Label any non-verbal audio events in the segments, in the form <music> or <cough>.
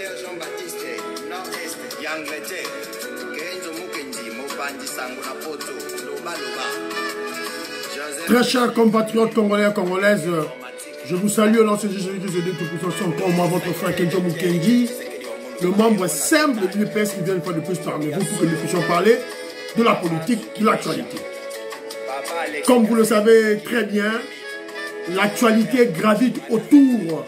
jean-baptiste nord-est Très chers compatriotes congolais et congolaises, je vous salue au nom de Jésus-Christ de Tout-Puissant, encore moi, votre frère Kenjo Mukendi, le membre simple de l'UPS qui vient une fois de plus parmi vous pour que nous puissions parler de la politique, de l'actualité. Comme vous le savez très bien, l'actualité gravite autour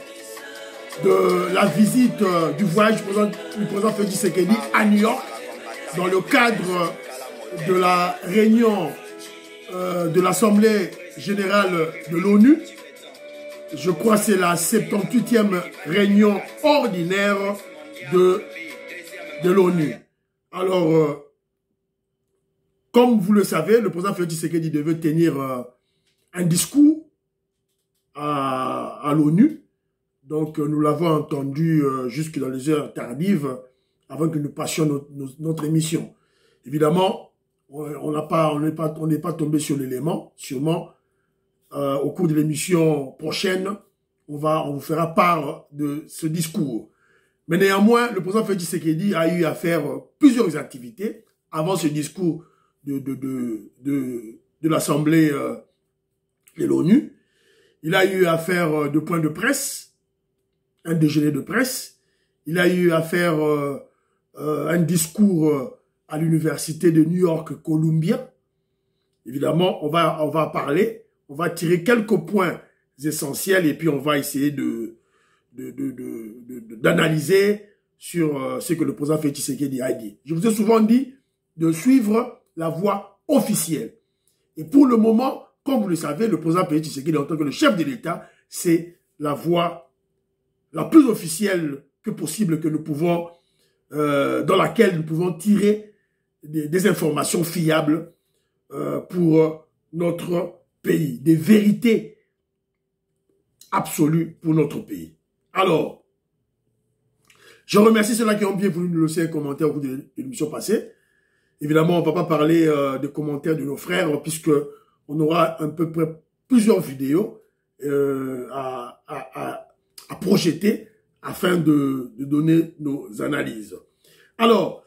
de la visite euh, du voyage du président, du président Félix Tshisekedi à New York dans le cadre de la réunion euh, de l'Assemblée générale de l'ONU. Je crois que c'est la 78e réunion ordinaire de, de l'ONU. Alors, euh, comme vous le savez, le président Félix Tshisekedi devait tenir un discours à, à l'ONU. Donc, euh, nous l'avons entendu euh, jusque dans les heures tardives avant que nous passions notre, notre- émission. Évidemment, on pas, n'est pas, n'est pas tombé sur l'élément. Sûrement, euh, au cours de l'émission prochaine, on va, on vous fera part de ce discours. Mais néanmoins, le président Félix Tshisekedi a eu à faire plusieurs activités avant ce discours de, de, de, de, de l'Assemblée euh, de l'ONU. Il a eu à faire euh, de points de presse, un déjeuner de presse. Il a eu à faire euh, euh, un discours euh, à l'université de New York Columbia. Évidemment, on va, on va parler, on va tirer quelques points essentiels et puis on va essayer de de- de- de- de- d'analyser sur euh, ce que le président Tshisekedi a dit. Je vous ai souvent dit de suivre la voie officielle. Et pour le moment, comme vous le savez, le président Tshisekedi, en tant que le chef de l'État, c'est la voie la plus officielle que possible que nous pouvons, euh, dans laquelle nous pouvons tirer des, informations fiables euh, pour notre pays, des vérités absolues pour notre pays. Alors, je remercie ceux-là qui ont bien voulu nous laisser un commentaire au cours de l'émission passée. Évidemment, on ne va pas parler euh, des commentaires de nos frères, puisque on aura un peu près plusieurs vidéos euh, à, à, à, à projeter afin de, donner nos analyses. Alors,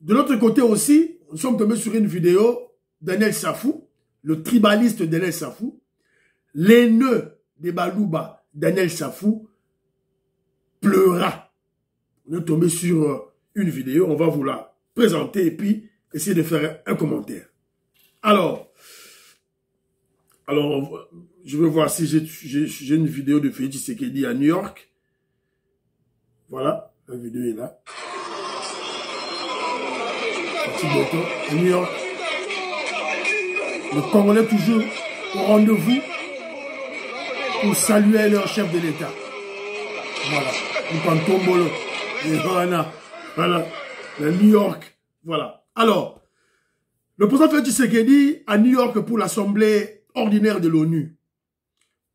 de l'autre côté aussi, nous sommes tombés sur une vidéo d'Anel Safou, le tribaliste d'Anel Safou, l'aîneux des Balouba d'Anel Safou, pleura. On est tombé sur euh, une vidéo, on va vous la présenter et puis essayer de faire un commentaire. Alors, alors je vais voir si j'ai- une vidéo de Félix Tshisekedi à New York. Voilà, la vidéo est là. Petit à New York. Le Congolais toujours au rendez-vous pour saluer leur chef de l'État. Voilà. Mpantombolo. Et voilà. Voilà. Le New York. Voilà. Alors, le président Félix Tshisekedi à New York pour l'Assemblée ordinaire de l'ONU.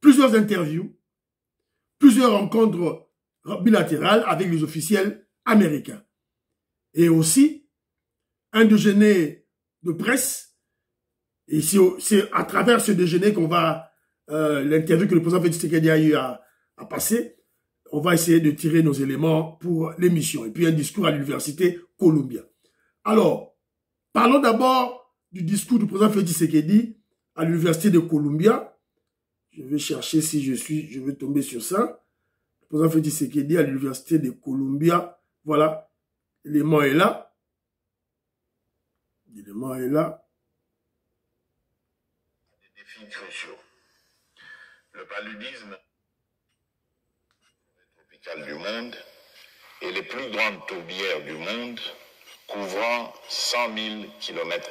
Plusieurs interviews, plusieurs rencontres bilatérales avec les officiels américains. Et aussi un déjeuner de presse. Et c'est à travers ce déjeuner qu'on va, euh, l'interview que le président Félix Tshisekedi a eu à, à passer, on va essayer de tirer nos éléments pour l'émission. Et puis un discours à l'université Columbia. Alors, parlons d'abord du discours du président Félix Tshisekedi à l'université de Columbia. Je vais chercher si je suis, je vais tomber sur ça. Le président Félix Tshisekedi à l'université de Columbia. Voilà, l'élément est là. L'élément est là. des défis cruciaux. Le paludisme tropical du monde est les plus grandes tourbières du monde, couvrant 100 000 km.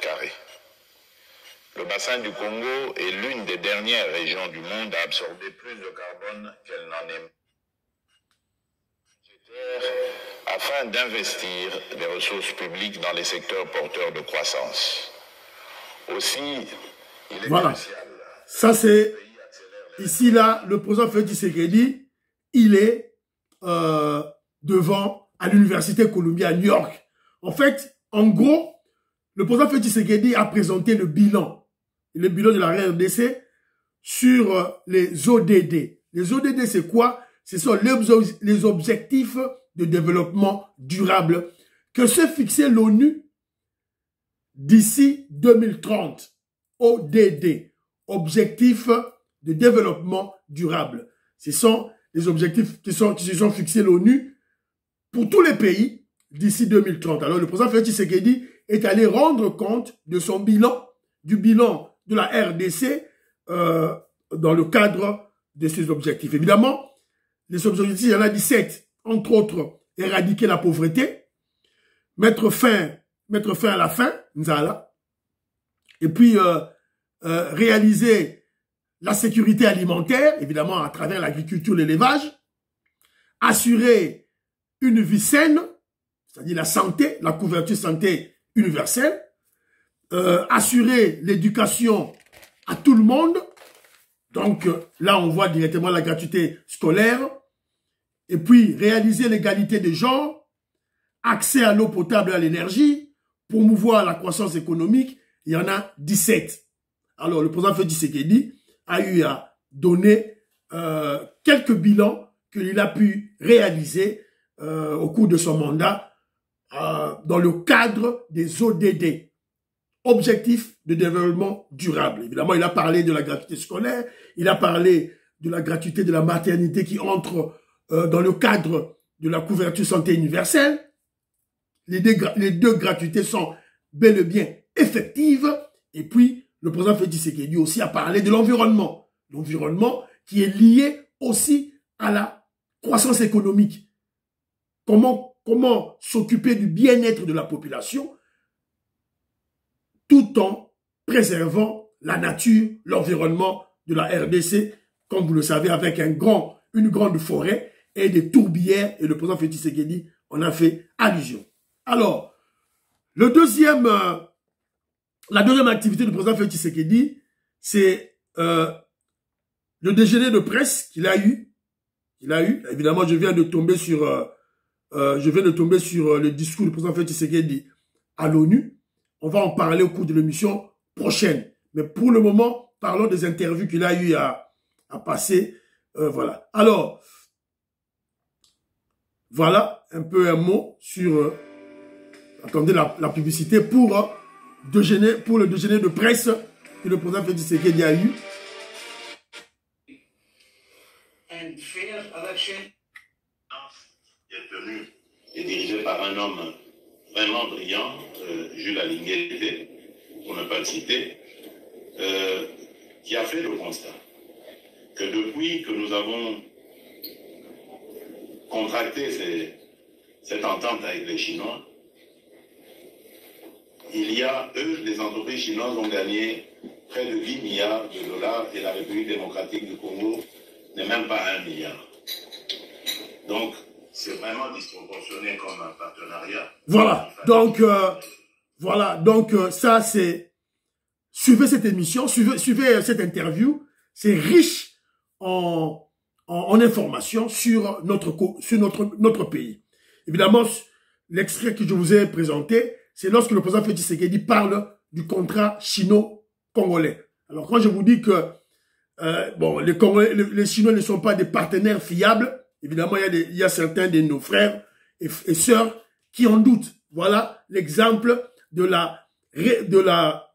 Le bassin du Congo est l'une des dernières régions du monde à absorber plus de carbone qu'elle n'en émet. afin d'investir les ressources publiques dans les secteurs porteurs de croissance. Aussi, il est Voilà. crucial Ça, c'est ici, là, le président Félix Tshisekedi, il est euh, devant à l'université Columbia à New York. En fait, en gros, le président Félix Tshisekedi a présenté le bilan, le bilan de la RDC sur euh, les ODD. Les ODD, c'est quoi? Ce sont les objectifs de développement durable que se fixait l'ONU d'ici 2030. ODD, Objectifs de développement durable. Ce sont les objectifs qui, sont, qui se sont fixés l'ONU pour tous les pays d'ici 2030. Alors le président Félix Tshisekedi est allé rendre compte de son bilan, du bilan de la RDC euh, dans le cadre de ses objectifs. Évidemment, les objectifs, il y en a 17, entre autres, éradiquer la pauvreté, mettre fin, mettre fin à la faim, Nzala, et puis euh, euh, réaliser la sécurité alimentaire, évidemment à travers l'agriculture, l'élevage, assurer une vie saine, c'est-à-dire la santé, la couverture santé universelle, euh, assurer l'éducation à tout le monde. Donc là, on voit directement la gratuité scolaire. Et puis, réaliser l'égalité des genres, accès à l'eau potable et à l'énergie, promouvoir la croissance économique, il y en a 17. Alors, le président Félix Tshisekedi a eu à donner euh, quelques bilans qu'il a pu réaliser euh, au cours de son mandat euh, dans le cadre des ODD, Objectifs de développement durable. Évidemment, il a parlé de la gratuité scolaire, il a parlé de la gratuité de la maternité qui entre dans le cadre de la couverture santé universelle. Les deux, les deux gratuités sont bel et bien effectives. Et puis, le président Félix Tshisekedi aussi a parlé de l'environnement. L'environnement qui est lié aussi à la croissance économique. Comment, comment s'occuper du bien-être de la population en préservant la nature, l'environnement de la RDC, comme vous le savez, avec une grande forêt et des tourbières, et le président Félix Tshisekedi en a fait allusion. Alors, euh, la deuxième activité du président Félix Tshisekedi, c'est euh, le déjeuner de presse qu'il a eu. A eu. Évidemment, je viens de tomber sur, je viens de tomber sur euh, le discours du président Félix Tshisekedi à l'ONU. On va en parler au cours de l'émission prochaine. Mais pour le moment, parlons des interviews qu'il a eu à, à passer. Euh, voilà. Alors, voilà un peu un mot sur, attendez la, la publicité pour déjeuner, pour le déjeuner de presse que le président Félix Tshisekedi a eu. Est tenu et dirigé par un homme vraiment brillant, euh, Jules Alinguete, pour ne pas le citer, euh, qui a fait le constat que depuis que nous avons contracté cette entente avec les Chinois, il y a, eux, les entreprises chinoises ont gagné près de 8 milliards de dollars et la République démocratique du Congo n'est même pas un milliard. Donc, c'est vraiment disproportionné comme un partenariat. Voilà, donc, euh, voilà, donc euh, ça c'est, suivez cette émission, suivez, suivez cette interview, c'est riche en, en, en informations sur notre, sur notre, notre pays. Évidemment, l'extrait que je vous ai présenté, c'est lorsque le président Félix Tshisekedi parle du contrat chino-congolais. Alors quand je vous dis que euh, bon, les, Congolais, les, Chinois ne sont pas des partenaires fiables, évidemment il y a, des, il y a certains de nos frères et, sœurs qui en doutent. Voilà l'exemple de la de la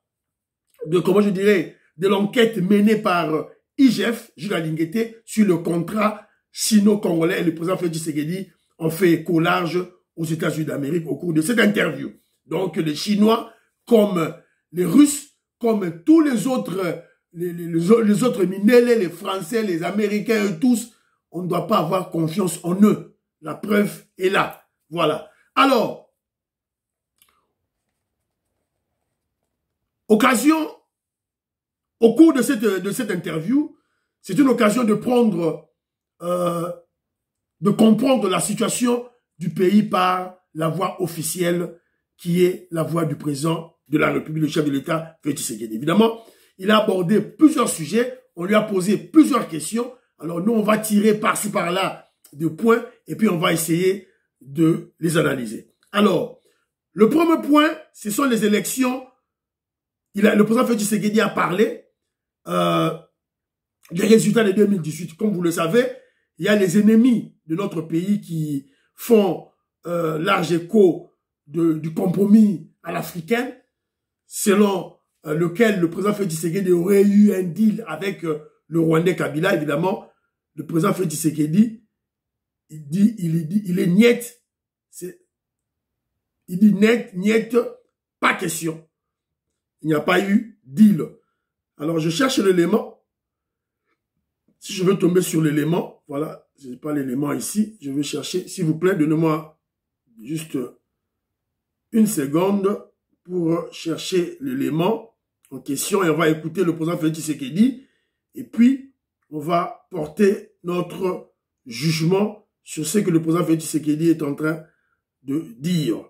de comment je dirais de l'enquête menée par IGF, Jules Lingueté, sur le contrat sino-congolais et le président Félix Tshisekedi ont fait collage aux États-Unis d'Amérique au cours de cette interview. Donc les Chinois, comme les Russes, comme tous les autres, les, les, les autres Minélés, les Français, les Américains, eux tous, on ne doit pas avoir confiance en eux. La preuve est là. Voilà. Alors, occasion, au cours de cette, interview, c'est une occasion de prendre, euh, de comprendre la situation du pays par la voie officielle qui est la voix du président de la République, le chef de l'État, Félix Tshisekedi. Évidemment, il a abordé plusieurs sujets, on lui a posé plusieurs questions. Alors nous, on va tirer par-ci par-là des points et puis on va essayer de les analyser. Alors, le premier point, ce sont les élections. Le président Félix Tshisekedi a parlé euh, des résultats de 2018. Comme vous le savez, il y a les ennemis de notre pays qui font euh, large écho de, du compromis à l'africaine, selon euh, lequel le président Félix Tshisekedi aurait eu un deal avec le Rwandais Kabila, évidemment, le président Félix Tshisekedi, il dit, il dit, il est niet, il dit net, niet, pas question. Il n'y a pas eu deal. Alors, je cherche l'élément. Si je veux tomber sur l'élément, voilà, je n'ai pas l'élément ici, je vais chercher. S'il vous plaît, donnez-moi juste une seconde pour chercher l'élément en question et on va écouter le président Félix Tshisekedi et puis on va porter notre jugement sur ce que le président Félix Tshisekedi est en train de dire.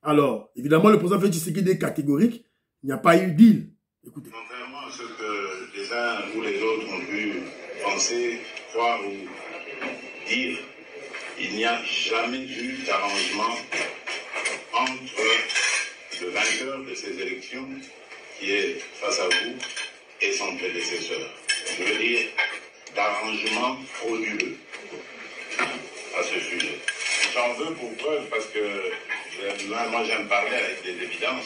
Alors, évidemment, le président Félix Tshisekedi est catégorique, il n'y a pas eu deal. Écoutez. Contrairement à ce que les uns ou les autres ont pu penser, croire ou dire, il n'y a jamais eu d'arrangement entre le vainqueur de ces élections, qui est face à vous, et son prédécesseur. Je veux dire, d'arrangement frauduleux à ce sujet. J'en veux pour preuve parce que moi j'aime parler avec des évidences.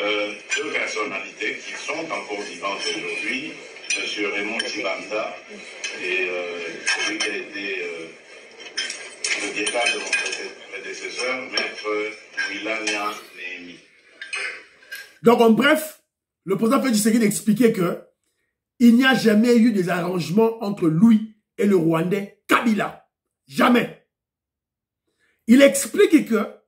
Euh, deux personnalités qui sont encore vivantes aujourd'hui, M. Raymond Chibanda et euh, celui qui a été euh, le départ de mon prédécesseur, Maître Wilania Nehemi. Donc en bref, le président Félix Tshisekedi expliquait que il n'y a jamais eu des arrangements entre lui et le Rwandais Kabila. Jamais. Il explique que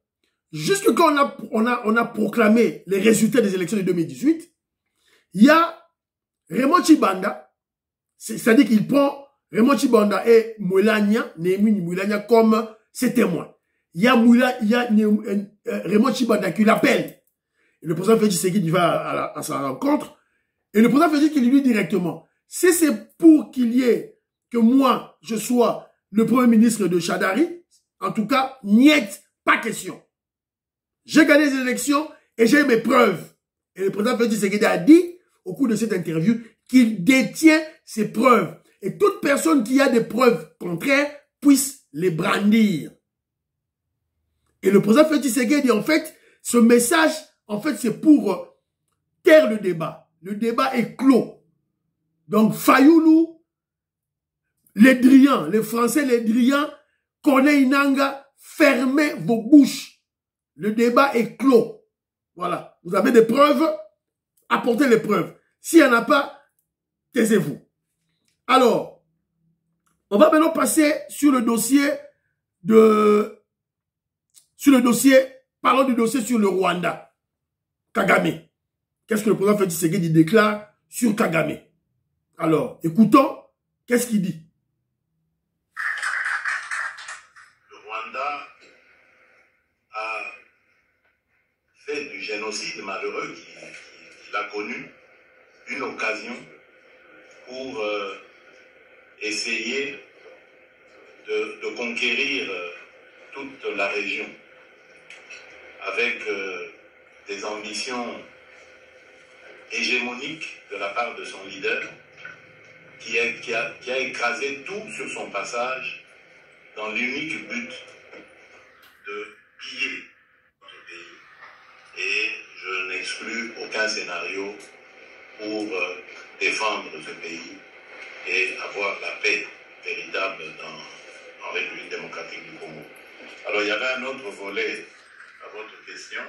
Jusque quand on a, proclamé les résultats des élections de 2018, il y a Raymond Chibanda, c'est-à-dire qu'il prend Raymond Chibanda et Moulania, Némi Moulania comme ses témoins. Il y a, Moula, euh, Raymond Chibanda qui l'appelle. Le président Félix Tshisekedi va à, sa rencontre. Et le président Félix qui lui dit directement, si c'est pour qu'il y ait que moi, je sois le premier ministre de Chadari, en tout cas, niet, pas question. J'ai gagné les élections et j'ai mes preuves. Et le président Félix Tshisekedi a dit, au cours de cette interview, qu'il détient ses preuves. Et toute personne qui a des preuves contraires puisse les brandir. Et le président Félix Tshisekedi dit, en fait, ce message, en fait, c'est pour euh, taire le débat. Le débat est clos. Donc, Fayoulou, les Drians, les Français, les Drians, Kone Inanga, fermez vos bouches. Le débat est clos. Voilà. Vous avez des preuves, apportez les preuves. S'il n'y en a pas, taisez-vous. Alors, on va maintenant passer sur le dossier de... Sur le dossier, parlons du dossier sur le Rwanda. Kagame. Qu'est-ce que le président Félix Tshisekedi déclare sur Kagame? Alors, écoutons, qu'est-ce qu'il dit? Du génocide malheureux qu'il a connu, une occasion pour euh, essayer de, conquérir euh, toute la région avec euh, des ambitions hégémoniques de la part de son leader qui a écrasé tout sur son passage dans l'unique but de piller et je n'exclus aucun scénario pour euh, défendre ce pays et avoir la paix véritable dans, en République démocratique du Congo. Alors il y avait un autre volet à votre question.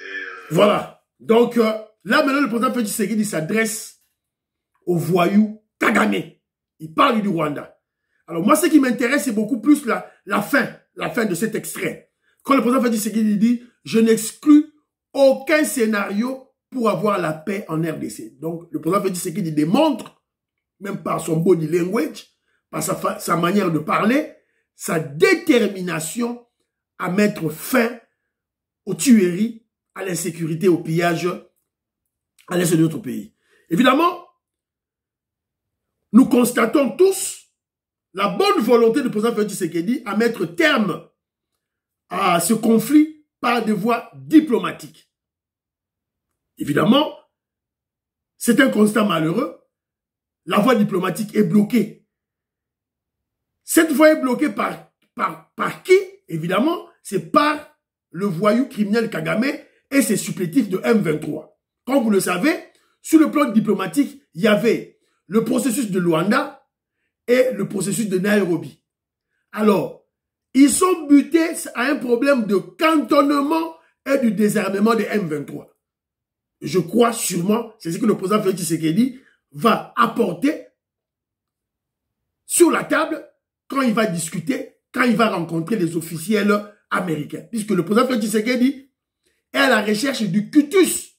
Euh, voilà. Donc euh, là maintenant le président Félix Tshisekedi s'adresse au voyou Kagame. Il parle du Rwanda. Alors moi ce qui m'intéresse c'est beaucoup plus la, fin, la fin de cet extrait. Quand le président Félix Tshisekedi dit je n'exclus aucun scénario pour avoir la paix en RDC. Donc, le président Félix Tshisekedi démontre, même par son body language, par sa, sa manière de parler, sa détermination à mettre fin aux tueries, à l'insécurité, au pillage à l'est de notre pays. Évidemment, nous constatons tous la bonne volonté du président Félix Tshisekedi à mettre terme à ce conflit par des voies diplomatiques. Évidemment, c'est un constat malheureux. La voie diplomatique est bloquée. Cette voie est bloquée par, par, par qui? Évidemment, c'est par le voyou criminel Kagame et ses supplétifs de M23. Comme vous le savez, sur le plan diplomatique, il y avait le processus de Luanda et le processus de Nairobi. Alors, ils sont butés à un problème de cantonnement et du désarmement des M23. Je crois sûrement, c'est ce que le président Félix Tshisekedi va apporter sur la table quand il va discuter, quand il va rencontrer les officiels américains. Puisque le président Félix Tshisekedi est à la recherche du cutus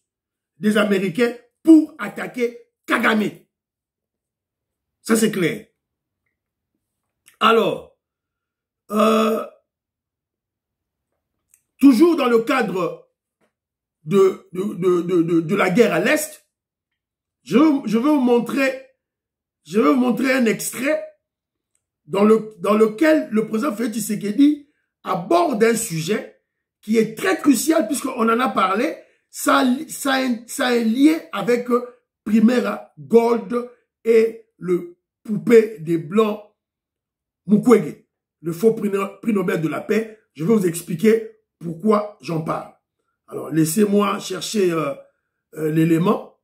des Américains pour attaquer Kagame. Ça, c'est clair. Alors, euh, toujours dans le cadre de, la guerre à l'Est, je, je, vais vous montrer, un extrait dans lequel le président Félix Tshisekedi aborde un sujet qui est très crucial puisqu'on en a parlé. Ça, ça, ça est lié avec Primera Gold et le poupée des Blancs Mukwege, le faux prix, Nobel de la paix. Je vais vous expliquer pourquoi j'en parle. Alors, laissez-moi chercher euh, euh, l'élément.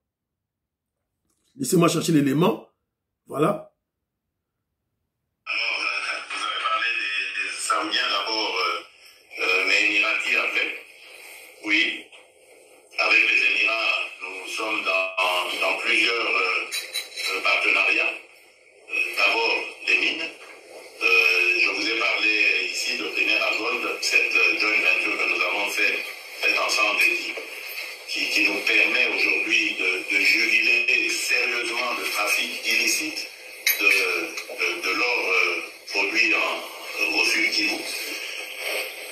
Laissez-moi chercher l'élément. Voilà. Qui, nous permet aujourd'hui de, de, juguler sérieusement le trafic illicite de, l'or euh, produit en, au sud Kivu.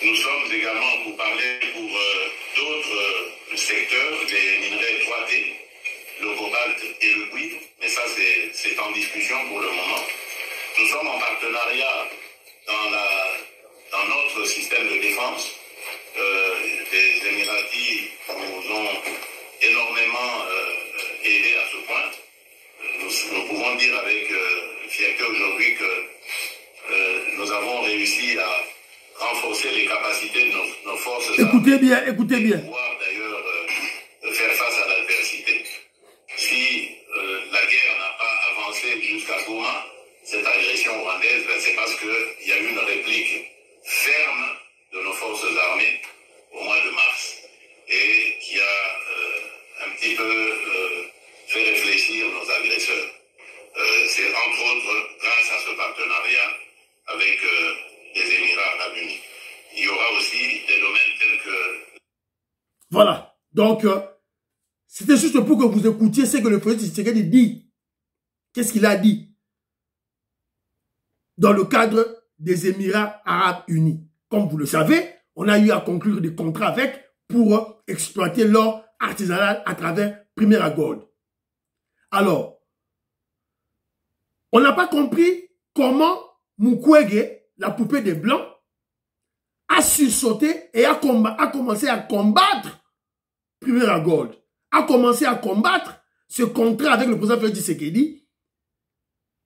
Nous sommes également, pour parler pour euh, d'autres euh, secteurs, des minerais 3D, le cobalt et le cuivre, mais ça c'est en discussion pour le moment. Nous sommes en partenariat dans, notre système de défense euh, les Émiratis nous ont énormément euh, aidés à ce point. Nous, pouvons dire avec euh, fierté aujourd'hui que nous avons réussi à renforcer les capacités de nos, forces Écoutez bien, écoutez bien. Pouvoir d'ailleurs faire face à l'adversité. Si la guerre n'a pas avancé jusqu'à Goma, cette agression rwandaise, ben, c'est parce qu'il y a eu une réplique ferme de nos forces armées au mois de mars et qui a euh, un petit peu euh, fait réfléchir nos agresseurs. Euh, c'est entre autres grâce à ce partenariat avec les Émirats arabes unis. Il y aura aussi des domaines tels que... Voilà. Donc, c'était juste que vous écoutiez ce que le président Tshisekedi dit. Qu'est-ce qu'il a dit? Dans le cadre des Émirats arabes unis. Comme vous le savez, on a eu à conclure des contrats avec pour exploiter l'or artisanal à travers Primera Gold. Alors, on n'a pas compris comment Mukwege, la poupée des Blancs, a sursauté et a, a commencé à combattre Primera Gold, a commencé à combattre ce contrat avec le président Félix Tshisekedi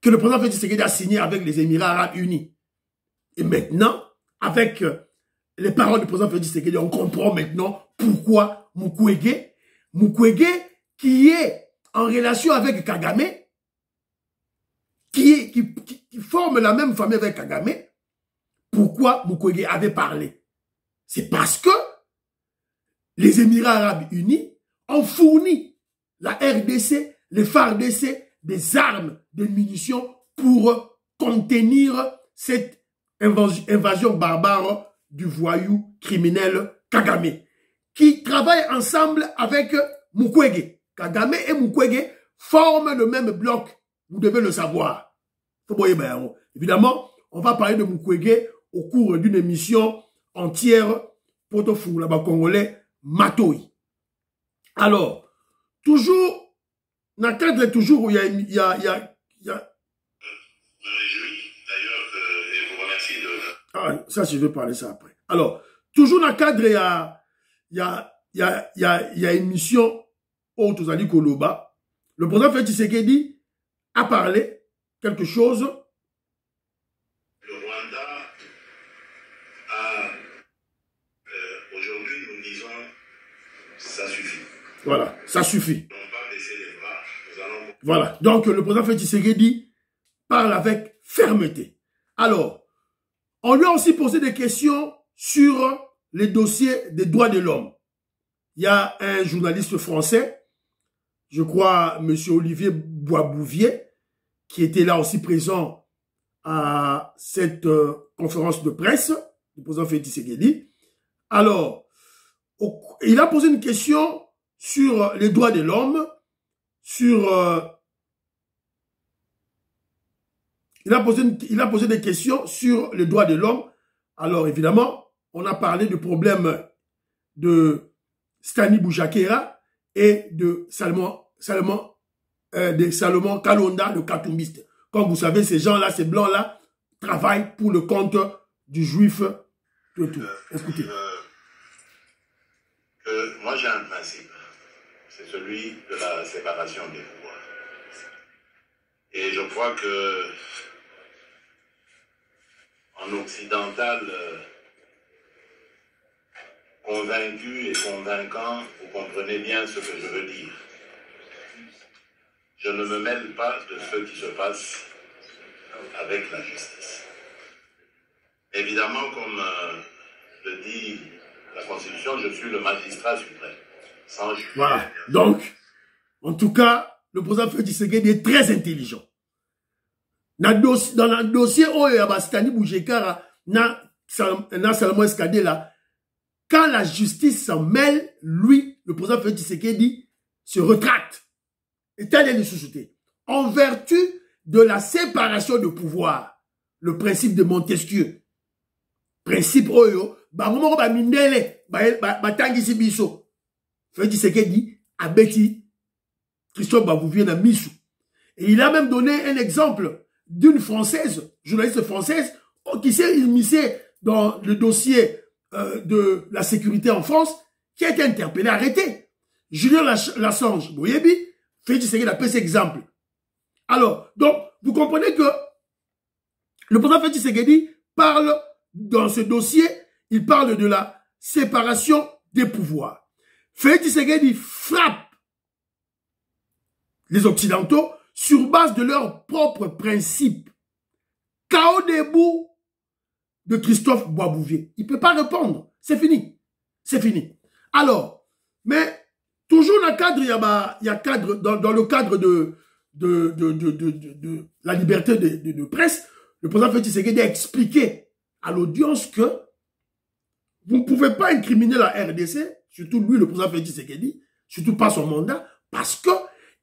que le président Félix Tshisekedi a signé avec les Émirats arabes unis. Et maintenant, avec les paroles du président Félix Tshisekedi, on comprend maintenant pourquoi Mukwege, Mukwege qui est en relation avec Kagame, qui, est, qui, qui, forme la même famille avec Kagame, pourquoi Mukwege avait parlé? C'est parce que les Émirats arabes unis ont fourni la RDC, les FARDC, des armes, des munitions pour contenir cette invasion barbare du voyou criminel Kagame, qui travaille ensemble avec Mukwege. Kagame et Mukwege forment le même bloc. Vous devez le savoir. Évidemment, on va parler de Mukwege au cours d'une émission entière pour là-bas congolais Matoi. Alors, toujours, dans le cadre toujours où il y a, il y a, il y a, il y a Ah, ça, je vais parler ça après. Alors, toujours dans le cadre, il y a, il y a, il y a, il y a, il y a une mission haute aux Koloba. Le président Félix Tshisekedi a parlé quelque chose Voilà, ça suffit. Voilà, donc le président Félix Tshisekedi parle avec fermeté. Alors, on lui a aussi posé des questions sur les dossiers des droits de l'homme. Il y a un journaliste français, je crois M. Olivier Boisbouvier, qui était là aussi présent à cette euh, conférence de presse du président Félix Tshisekedi. Alors, il a posé une question sur les droits de l'homme, sur... Euh, il, a posé il a posé des questions sur les droits de l'homme. Alors, évidemment, on a parlé du problème de Stani Boujakera et de Salomon, Salomon, euh, de Salomon Kalonda, le katumbiste. Comme vous savez, ces gens-là, ces blancs-là, travaillent pour le compte du juif tout. Écoutez. Euh, moi, j'ai un principe. C'est celui de la séparation des pouvoirs. Et je crois que en occidental, euh, convaincu et convaincant, vous comprenez bien ce que je veux dire. Je ne me mêle pas de ce qui se passe avec la justice. Évidemment, comme euh, le dit la Constitution, je suis le magistrat suprême. Voilà. Donc, en tout cas, le président Félix Tshisekedi est très intelligent. Dans le dossier où il y a Stani Boujekara, na Salomon Escadé là, quand la justice s'en mêle, lui, le président Félix Tshisekedi, se retracte. Et tel est le société. En vertu de la séparation de pouvoir, le principe de Montesquieu, principe oyo, ba mindele, batangisi biso. Félix Tshisekedi abeti Christophe Babouvier na misu. Et il a même donné un exemple d'une française, journaliste française, qui s'est immiscée dans le dossier euh, de la sécurité en France qui a été interpellé, arrêté. Julien Lassange, Boyebi, fait Tshisekedi a pris cet exemple. Alors, donc, vous comprenez que le président Félix Tshisekedi parle dans ce dossier, il parle de la séparation des pouvoirs. Félix Tshisekedi frappe les Occidentaux sur base de leurs propres principes. Chaos debout, de Christophe Boisbouvier. Il ne peut pas répondre. C'est fini. C'est fini. Alors, mais toujours dans le cadre, il y a, y cadre, dans, le cadre de, de, de, de, la liberté de, de, presse, le président Félix Tshisekedi a expliqué à l'audience que vous ne pouvez pas incriminer la RDC, surtout lui, le président Félix Tshisekedi, surtout pas son mandat, parce que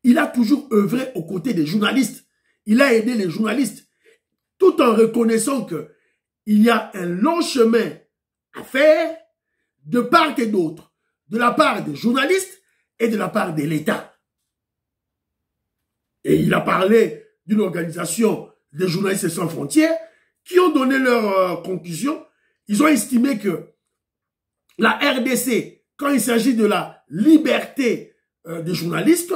il a toujours œuvré aux côtés des journalistes. Il a aidé les journalistes, tout en reconnaissant que il y a un long chemin à faire de part et d'autre, de la part des journalistes et de la part de l'État. Et il a parlé d'une organisation des journalistes sans frontières qui ont donné leur euh, conclusion. Ils ont estimé que la RDC, quand il s'agit de la liberté euh, des journalistes,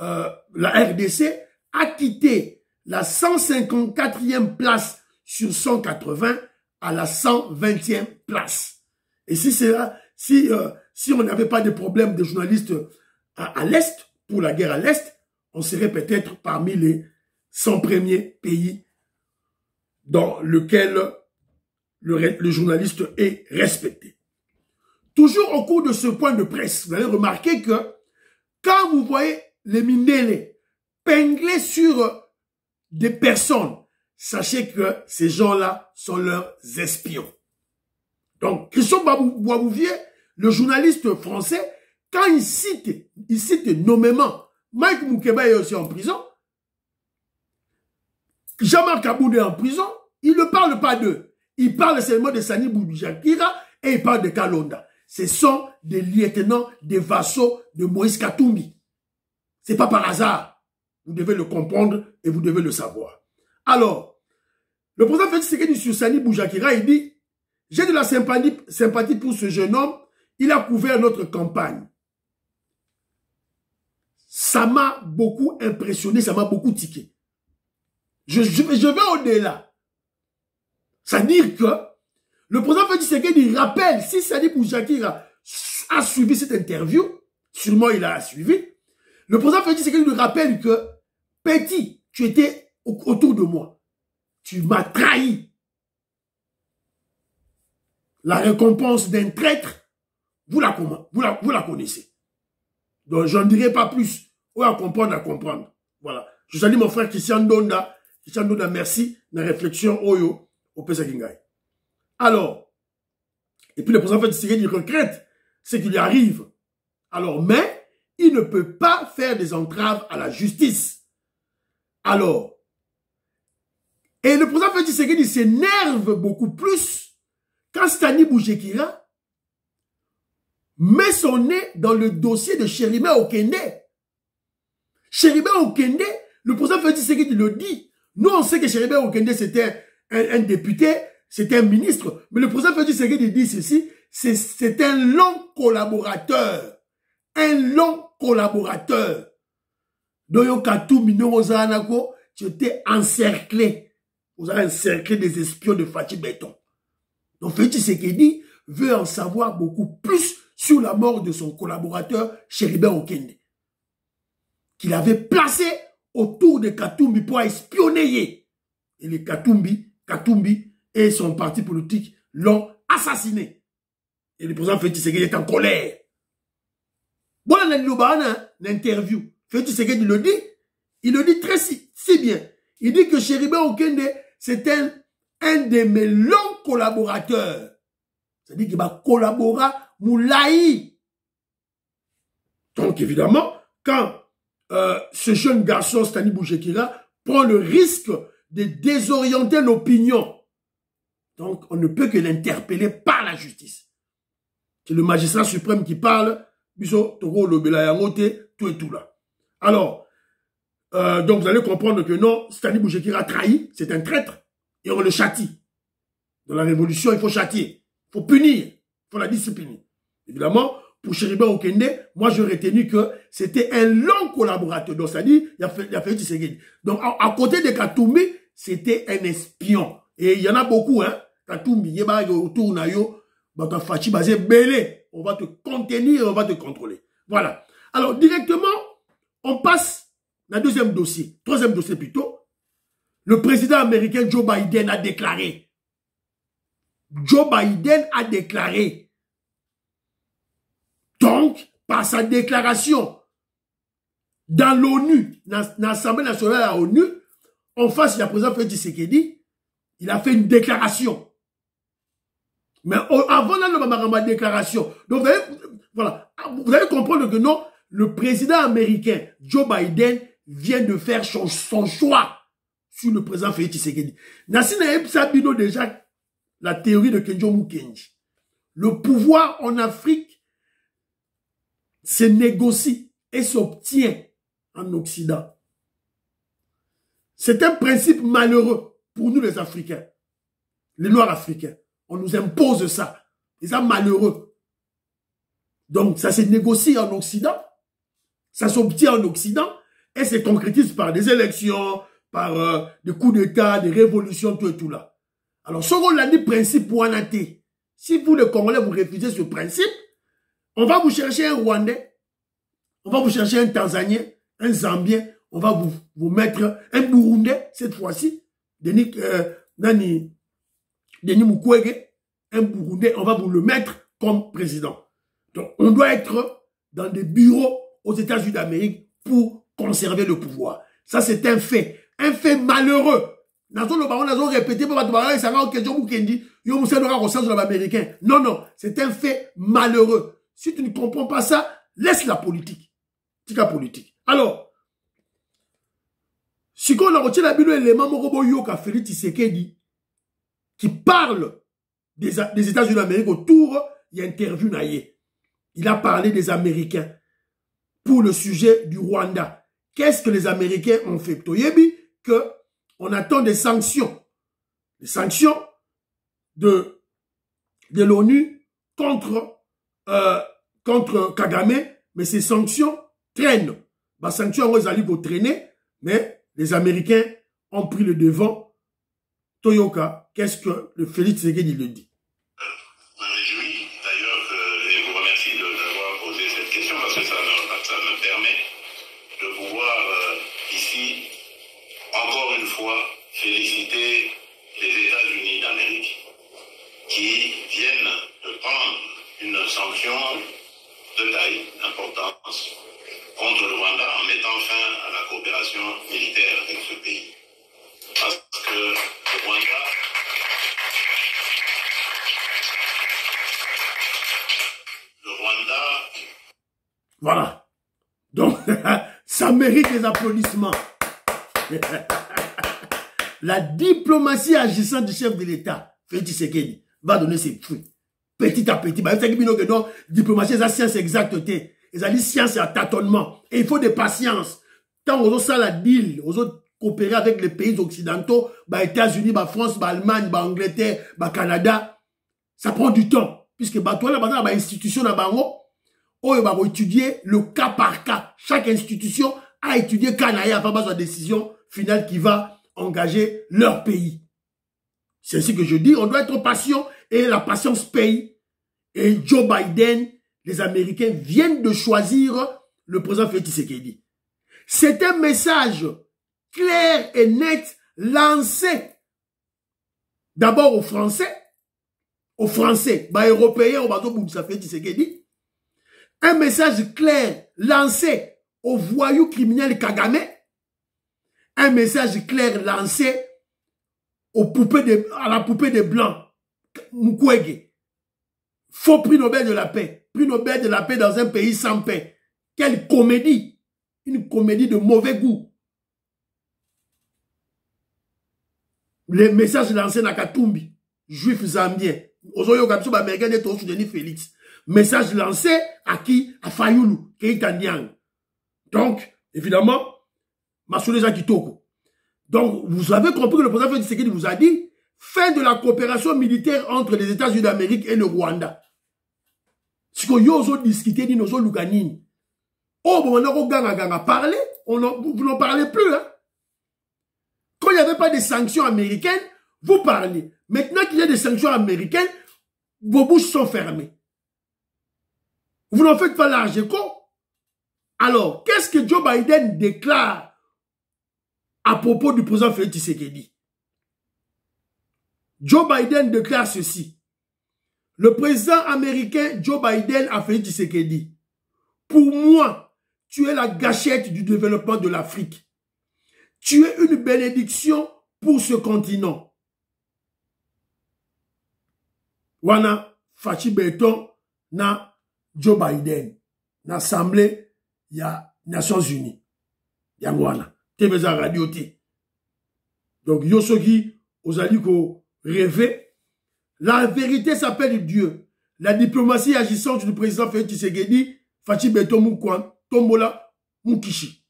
euh, la RDC a quitté la 154e place sur 180 à la 120e place. Et si c'est si, euh, si on n'avait pas de problème de journalistes à, l'Est, pour la guerre à l'Est, on serait peut-être parmi les 100 premiers pays dans lequel le, le, journaliste est respecté. Toujours au cours de ce point de presse, vous allez remarquer que quand vous voyez les Mindele pingler sur des personnes sachez que ces gens-là sont leurs espions. Donc, Christian Boisbouvier, le journaliste français, quand il cite, il cite nommément Mike Moukeba est aussi en prison, Jean-Marc Aboud est en prison, il ne parle pas d'eux. Il parle seulement de Sani Boudijakira et il parle de Kalonda. Ce sont des lieutenants, des vassaux de Moïse Katumbi. C'est pas par hasard. Vous devez le comprendre et vous devez le savoir. Alors, le président Félix Tshisekedi sur Sani Boujakira, il dit, j'ai de la sympathie, pour ce jeune homme, il a couvert notre campagne. Ça m'a beaucoup impressionné, ça m'a beaucoup tiqué. Je, je, je vais au-delà. C'est-à-dire que le président Félix Tshisekedi rappelle, si Sani Boujakira a suivi cette interview, sûrement il a suivi. Le président Félix Tshisekedi lui rappelle que, petit, tu étais autour de moi. Tu m'as trahi. La récompense d'un traître, vous la, connaissez. Donc, je n'en dirai pas plus. Ou à comprendre, à comprendre. Voilà. Je salue mon frère Christian Donda. Christian Donda, merci. La réflexion, Oyo, au Kingai. Alors, et puis le président Félix Tshisekedi regrette ce qui lui arrive. Alors, mais, il ne peut pas faire des entraves à la justice. Alors, et le président Félix Tshisekedi s'énerve beaucoup plus quand Stani Boujekira met son nez dans le dossier de Chéribé Okende. Chéribé Okende, le président Félix Tshisekedi le dit. Nous, on sait que Chéribé Okende, c'était un, député, c'était un ministre. Mais le président Félix Tshisekedi dit ceci, c'est un long collaborateur. Un long collaborateur. Doyo Katou tu étais encerclé. Vous avez encerclé des espions de Fatih Béton. Donc Félix Tshisekedi veut en savoir beaucoup plus sur la mort de son collaborateur Chéribin Okende, qu'il avait placé autour de Katumbi pour espionner. Et les Katumbi, Katumbi et son parti politique l'ont assassiné. Et le président Félix Tshisekedi est en colère. Voilà l'interview. Félix Tshisekedi le dit, il le dit très si, bien. Il dit que Chéribin Okende, c'est un, un de mes longs collaborateurs. C'est-à-dire qu'il va collaborer Moulaï. Donc évidemment, quand euh, ce jeune garçon, Stani Boujekira, prend le risque de désorienter l'opinion, donc on ne peut que l'interpeller par la justice. C'est le magistrat suprême qui parle, tout et tout là. Alors, euh, donc vous allez comprendre que non, Stani Boujekira a trahi, c'est un traître, et on le châtie. Dans la révolution, il faut châtier, il faut punir, il faut la discipliner. Évidemment, pour Chériba Okende, moi j'ai retenu que c'était un long collaborateur. Donc dit, il a fait, il a fait. Donc à, côté de Katumbi, c'était un espion. Et il y en a beaucoup, hein. Katumbi, yeba autour na yo, bata fachi basé belé. On va te contenir, on va te contrôler. Voilà. Alors directement, on passe le deuxième dossier, troisième dossier plutôt. Le président américain Joe Biden a déclaré. Joe Biden a déclaré donc, par sa déclaration dans l'ONU, dans l'Assemblée nationale à l'ONU, en face, il y a président Félix Tshisekedi, il a fait une déclaration. Mais avant la déclaration, donc vous allez, voilà, vous allez comprendre que non, le président américain Joe Biden vient de faire son, choix sur le président Félix Tshisekedi. Nassina Sabino déjà la théorie de Kenjo Mukenji. Le pouvoir en Afrique se négocie et s'obtient en Occident. C'est un principe malheureux pour nous les Africains, les Noirs africains. On nous impose ça. C'est ça malheureux. Donc ça se négocie en Occident, ça s'obtient en Occident et se concrétise par des élections, par euh, des coups d'État, des révolutions, tout et tout là. Alors, ce qu'on l'a dit, principe pour Si vous, les Congolais, vous refusez ce principe, on va vous chercher un Rwandais, on va vous chercher un Tanzanien, un Zambien, on va vous, vous mettre un Burundais, cette fois-ci, Denis, euh, Denis Mukwege, un Burundais, on va vous le mettre comme président. Donc, on doit être dans des bureaux aux États-Unis d'Amérique pour conserver le pouvoir. Ça, c'est un fait. Un fait malheureux. Répété. Non, non, c'est un fait malheureux. Si tu ne comprends pas ça, laisse la politique. Tika politique. Alors, si on a retiré la Bible, élément Morobo Yoka Félix Tshisekedi, qui parle des, des États-Unis d'Amérique autour, il y a interview naïe. Il a parlé des Américains pour le sujet du Rwanda. Qu'est-ce que les Américains ont fait? Toyebi que on attend des sanctions. Des sanctions de, de l'ONU contre euh, contre Kagame, mais ces sanctions traînent. Les sanctions ont allé traîner, mais les Américains ont pris le devant. Toyoka, qu'est-ce que le Félix Tshisekedi le dit? Question parce que ça me, ça me permet de pouvoir euh, ici, encore une fois, féliciter les États-Unis d'Amérique qui viennent de prendre une sanction de taille, d'importance contre le Rwanda en mettant fin à la coopération militaire avec ce pays. Parce que le Rwanda le Rwanda Voilà. Donc, ça mérite les applaudissements. <laughs> La diplomatie agissante du chef de l'État, Félix Tshisekedi, va donner ses fruits. Petit à petit. Bah, diplomatie, c'est la science exacte. Dit science et tâtonnement. Et il faut de patience. Tant on a la deal, on a coopérer avec les pays occidentaux, bah, États-Unis, bah, France, bah, Allemagne, bah, Angleterre, bah, Canada, ça prend du temps. Puisque, toi, là, bah, bah, institution, là, bah, on va étudier le cas par cas. Chaque institution a étudié Canada avant sa décision finale qui va engager leur pays. C'est ce que je dis, on doit être patient et la patience paye. Et Joe Biden, les Américains viennent de choisir le président Félix Tshisekedi. C'est un message clair et net lancé d'abord aux Français, aux Français, bah, Européens, au bateau Tshisekedi, un message clair lancé aux voyous criminels Kagame, un message clair lancé aux poupées de, à la poupée des Blancs, Mukwege. Faux prix Nobel de la paix. Prix Nobel de la paix dans un pays sans paix. Quelle comédie. Une comédie de mauvais goût. Le message lancé na Katumbi, juif zambien. Ozoyo kapsu ba américain de Félix. Message lancé à qui? À Fayoulou, Keita Ndiang. Donc, évidemment, Masouleza Kitoko. Donc, vous avez compris que le président Tshisekedi vous a dit fin de la coopération militaire entre les États-Unis d'Amérique et le Rwanda. Ce que yo ozo discuter ni nozo lukanini. Oh, bon, on a parler, on vous n'en parlez plus, hein. Quand il n'y avait pas de sanctions américaines, vous parlez. Maintenant qu'il y a des sanctions américaines, vos bouches sont fermées. Vous n'en faites pas large écho. Alors, qu'est-ce que Joe Biden déclare à propos du président Félix Tshisekedi? Joe Biden déclare ceci. Le président américain Joe Biden a Félix Tshisekedi. Pour moi, tu es la gâchette du développement de l'Afrique. Tu es une bénédiction pour ce continent. Wana Fachi Beton na Joe Biden na assemblée ya Nations Unies. Ya wana. Tebeza radio te. Donc yo soki ozali la vérité s'appelle Dieu. La diplomatie agissante du président Félix Tshisekedi Fachi Tombola Mukishi.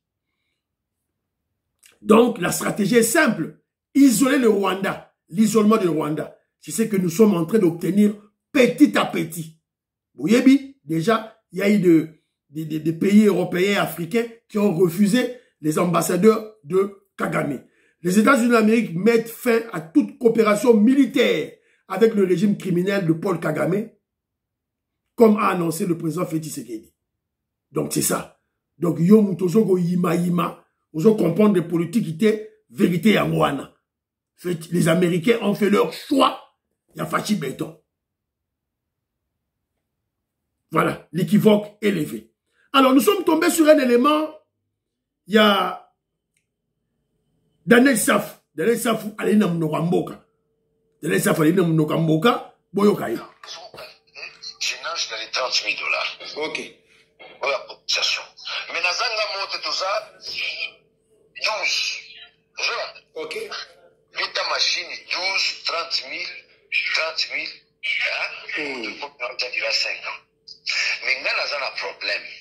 Donc, la stratégie est simple. Isoler le Rwanda. L'isolement du Rwanda. C'est ce que nous sommes en train d'obtenir petit à petit. Bouyebi, déjà, il y a eu des de, de, pays européens africains qui ont refusé les ambassadeurs de Kagame. Les États-Unis d'Amérique mettent fin à toute coopération militaire avec le régime criminel de Paul Kagame, comme a annoncé le président Félix Tshisekedi. Donc c'est ça. Donc yo mutozogo yima yima, vous comprendre des politiques qui étaient vérité à Moana. Les Américains ont fait leur choix. Il y a Fachi Béton. Voilà, l'équivoque élevé. Alors, nous sommes tombés sur un élément. Il y a Daniel Saf. Daniel Saf, Alina Mnokamboka. Daniel Saf, Alina Mnokamboka. Boyokai. Je nage dans les 30 000 dollars. Ok. Voilà, cotisation. Mais dans un monte tout ça, 12. Regarde. Ok. Vita machine 12, 30 000, 30 000. Hein? Pour dira 5 ans. Mais nga naza na problème.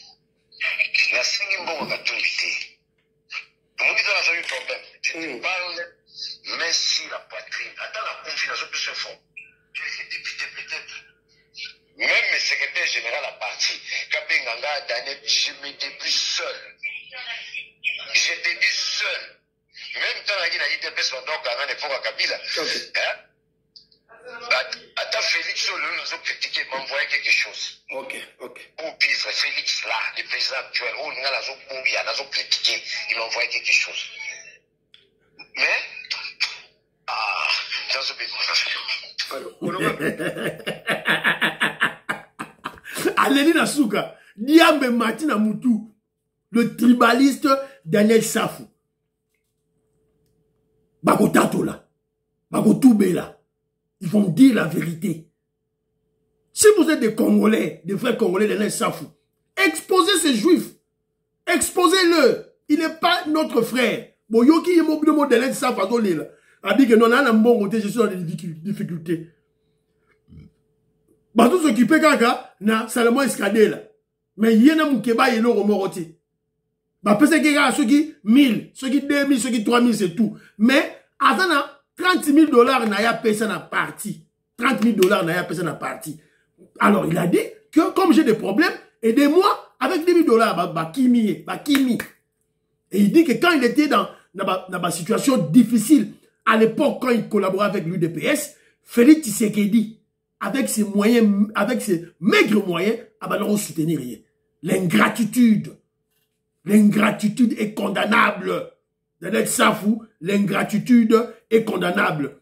Nasengi mbongo katuni te. Omongi to nazali problème. Je te parle main sur la poitrine. Ata nakufi nazopesa info tu es député peut-être. Même le secrétaire général à parti. Kabenga nga dane je me débrouille seul. Je te dis seul. Même ntango naki nayi te mpesi bandoko anga nefoka kabila. Ata Félix Olo nous critiqué, m'a envoyé quelque chose. Ok, ok. Pour vivre, Félix là, le président actuel, où il a critiqué, il m'a envoyé quelque chose. Mais, ah, dans ce pays, aleli na suka diambe mati na mutu le tribaliste daniel safu bakotatola bakotubela vont dire la vérité. Si vous êtes des congolais des vrais congolais daniel safu exposez ces juifs. Exposez-le. Il n'est pas notre frère. Boyoki ye mobilo mo daniel safu azolela abi ke non naa na mbongo te je suis dans des difficultés. Bazozoccupe kaka na salomon escadela me ye na mokeba eloko moko te bapesaki kaka soki 1000 soki 2000 soki 3000 c'est tout. Mais na 30 000 dollars na ye apesa na parti 30 000 dollars na ye apesa na parti alors il a dit que comme j'ai des problèmes aidez-moi avec 10 000 dollars bakimi ye bakimi et il dit que quand il était dans dans situation difficile à l'époque quand il collaborait avec l'UDPS Félix Tshisekedi avec ses moyens, avec ses maigres moyens, ah ben on soutenir rien. L'ingratitude. L'ingratitude est condamnable. Dans Safou, l'ingratitude est condamnable.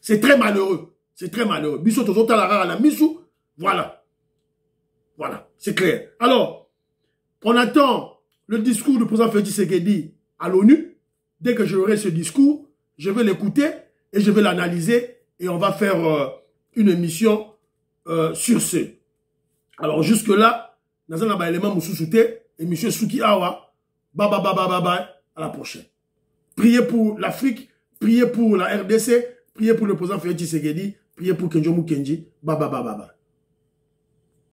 C'est très malheureux. C'est très malheureux. Voilà. Voilà. C'est clair. Alors, on attend le discours du président Félix Tshisekedi à l'ONU. Dès que j'aurai ce discours, je vais l'écouter et je vais l'analyser et on va faire euh, une émission euh, sur ce. Alors jusque-là, nous avons élément et baba baba baba, à la prochaine. Priez pour l'Afrique, priez pour la RDC, priez pour le président Félix Tshisekedi, priez pour Kenjomu Kenji, baba baba baba.